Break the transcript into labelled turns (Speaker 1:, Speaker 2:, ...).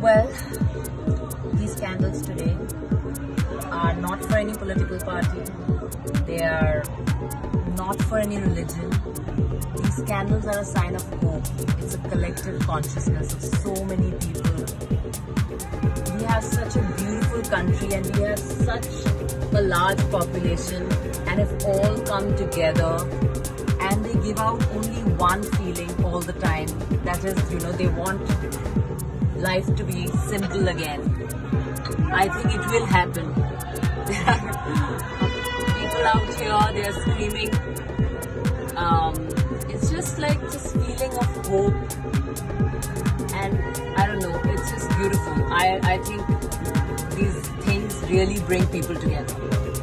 Speaker 1: Well, these candles today are not for any political party. They are not for any religion. These candles are a sign of hope. It's a collective consciousness of so many people. We have such a beautiful country and we have such a large population and if all come together and they give out only one feeling all the time that is you know they want life to be simple again. I think it will happen. People out here they are screaming. Um, it's just like this feeling of hope. And i don't know it's just beautiful. I i think these things really bring people together.